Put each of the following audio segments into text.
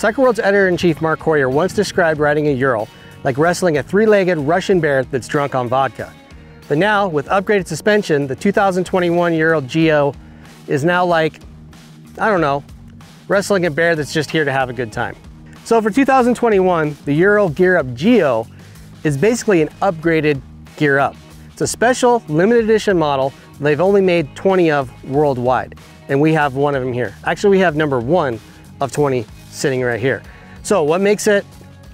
Cycle World's editor-in-chief Mark Hoyer once described riding a Ural like wrestling a three-legged Russian bear that's drunk on vodka. But now, with upgraded suspension, the 2021 Ural Geo is now like, I don't know, wrestling a bear that's just here to have a good time. So for 2021, the Ural Gear Up Geo is basically an upgraded Gear Up. It's a special limited edition model they've only made 20 of worldwide, and we have one of them here. Actually, we have number one of 20 sitting right here. So what makes it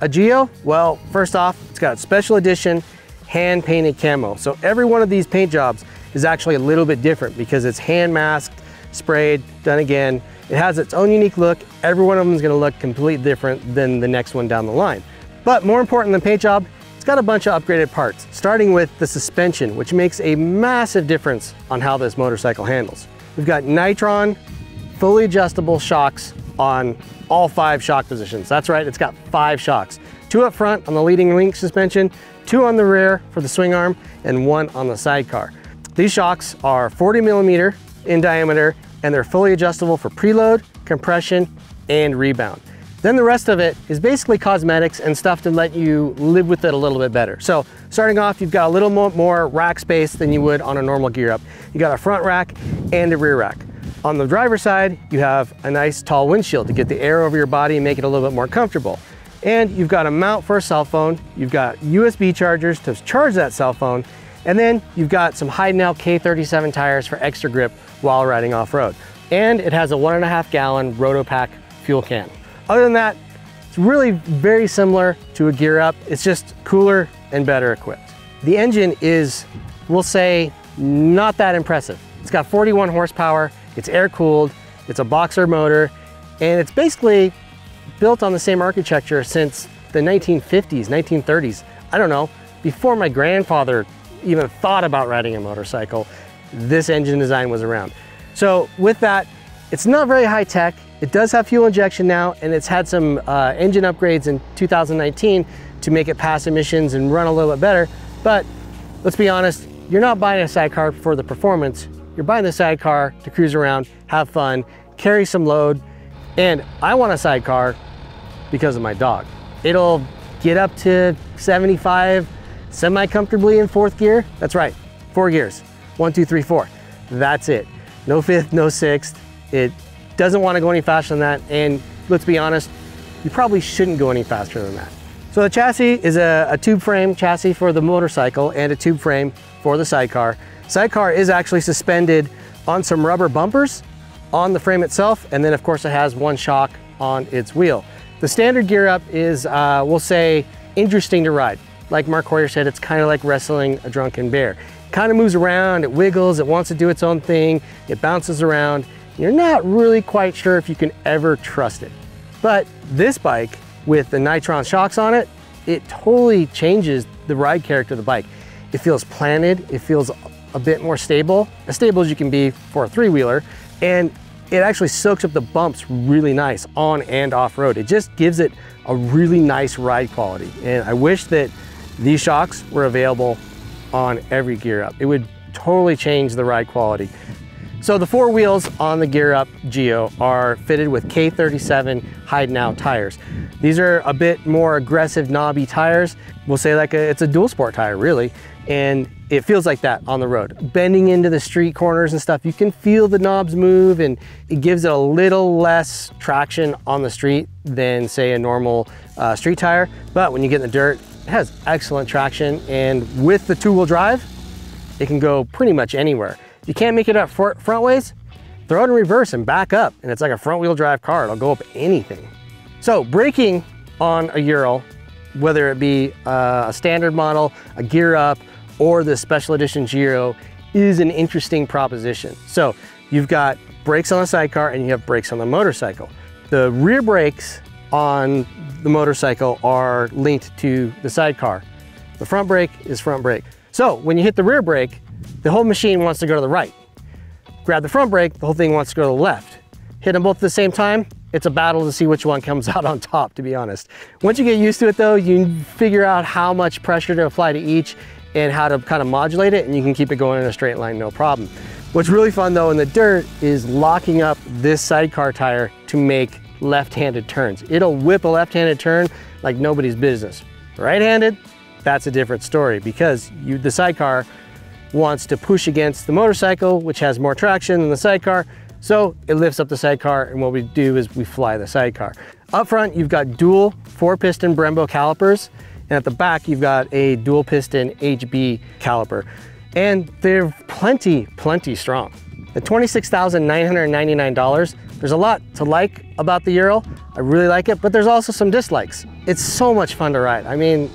a Geo? Well, first off, it's got special edition hand painted camo. So every one of these paint jobs is actually a little bit different because it's hand masked, sprayed, done again. It has its own unique look. Every one of them is gonna look completely different than the next one down the line. But more important than paint job, it's got a bunch of upgraded parts, starting with the suspension, which makes a massive difference on how this motorcycle handles. We've got Nitron fully adjustable shocks on all five shock positions. That's right, it's got five shocks. Two up front on the leading link suspension, two on the rear for the swing arm, and one on the sidecar. These shocks are 40 millimeter in diameter, and they're fully adjustable for preload, compression, and rebound. Then the rest of it is basically cosmetics and stuff to let you live with it a little bit better. So starting off, you've got a little more, rack space than you would on a normal gear up. You got a front rack and a rear rack. On the driver's side, you have a nice tall windshield to get the air over your body and make it a little bit more comfortable. And you've got a mount for a cell phone, you've got USB chargers to charge that cell phone, and then you've got some Heidenau K37 tires for extra grip while riding off-road. And it has a one and a half gallon RotoPaX fuel can. Other than that, it's really very similar to a Gear Up. It's just cooler and better equipped. The engine is, we'll say, not that impressive. It's got 41 horsepower, it's air cooled, it's a boxer motor, and it's basically built on the same architecture since the 1950s, 1930s. I don't know, before my grandfather even thought about riding a motorcycle, this engine design was around. So with that, it's not very high tech. It does have fuel injection now, and it's had some uh, engine upgrades in 2019 to make it pass emissions and run a little bit better. But let's be honest, you're not buying a sidecar for the performance. You're buying the sidecar to cruise around, have fun, carry some load, and I want a sidecar because of my dog. It'll get up to 75 semi-comfortably in fourth gear. That's right, four gears. One, two, three, four. That's it. No fifth, no sixth. It doesn't want to go any faster than that. And let's be honest, you probably shouldn't go any faster than that. So the chassis is a, a tube frame chassis for the motorcycle and a tube frame for the sidecar. Sidecar is actually suspended on some rubber bumpers on the frame itself, and then of course it has one shock on its wheel. The standard gear up is, uh, we'll say, interesting to ride. Like Mark Hoyer said, it's kind of like wrestling a drunken bear. Kind of moves around, it wiggles, it wants to do its own thing, it bounces around. You're not really quite sure if you can ever trust it. But this bike, with the Nitron shocks on it, it totally changes the ride character of the bike. It feels planted, it feels a bit more stable, as stable as you can be for a three-wheeler, and it actually soaks up the bumps really nice on and off-road. It just gives it a really nice ride quality. And I wish that these shocks were available on every gear up. It would totally change the ride quality. So the four wheels on the Gear Up Geo are fitted with K37 Heidenau tires. These are a bit more aggressive knobby tires. We'll say like a, it's a dual sport tire really. And it feels like that on the road. Bending into the street corners and stuff, you can feel the knobs move and it gives it a little less traction on the street than say a normal uh, street tire. But when you get in the dirt, it has excellent traction and with the two wheel drive, it can go pretty much anywhere. If you can't make it up front ways, throw it in reverse and back up and it's like a front wheel drive car. It'll go up anything. So braking on a Ural, whether it be uh, a standard model, a gear up, or the special edition Geo is an interesting proposition. So you've got brakes on the sidecar and you have brakes on the motorcycle. The rear brakes on the motorcycle are linked to the sidecar. The front brake is front brake. So when you hit the rear brake, the whole machine wants to go to the right. Grab the front brake, the whole thing wants to go to the left. Hit them both at the same time, it's a battle to see which one comes out on top, to be honest. Once you get used to it though, you figure out how much pressure to apply to each and how to kind of modulate it and you can keep it going in a straight line, no problem. What's really fun though in the dirt is locking up this sidecar tire to make left-handed turns. It'll whip a left-handed turn like nobody's business. Right-handed, that's a different story because you, the sidecar wants to push against the motorcycle, which has more traction than the sidecar. So it lifts up the sidecar and what we do is we fly the sidecar. Up front, you've got dual four piston Brembo calipers. And at the back, you've got a dual piston HB caliper. And they're plenty, plenty strong. At $26,999, there's a lot to like about the Ural. I really like it, but there's also some dislikes. It's so much fun to ride. I mean,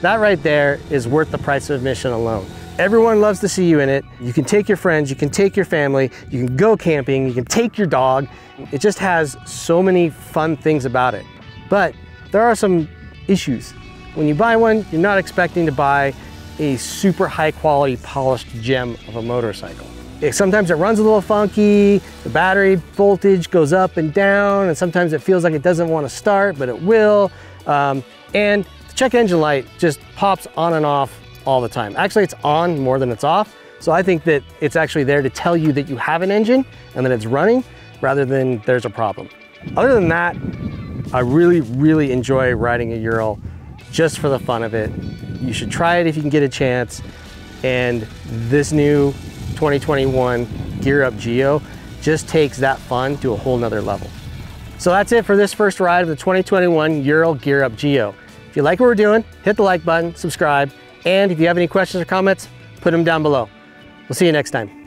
that right there is worth the price of admission alone. Everyone loves to see you in it. You can take your friends, you can take your family, you can go camping, you can take your dog. It just has so many fun things about it. But there are some issues. When you buy one, you're not expecting to buy a super high quality polished gem of a motorcycle. It, sometimes it runs a little funky, the battery voltage goes up and down, and sometimes it feels like it doesn't want to start, but it will. Um, and the check engine light just pops on and off all the time. Actually, it's on more than it's off. So I think that it's actually there to tell you that you have an engine and that it's running rather than there's a problem. Other than that, I really, really enjoy riding a Ural just for the fun of it. You should try it if you can get a chance. And this new 2021 Gear Up Geo just takes that fun to a whole nother level. So that's it for this first ride of the 2021 Ural Gear Up Geo. If you like what we're doing, hit the like button, subscribe, and if you have any questions or comments, put them down below. We'll see you next time.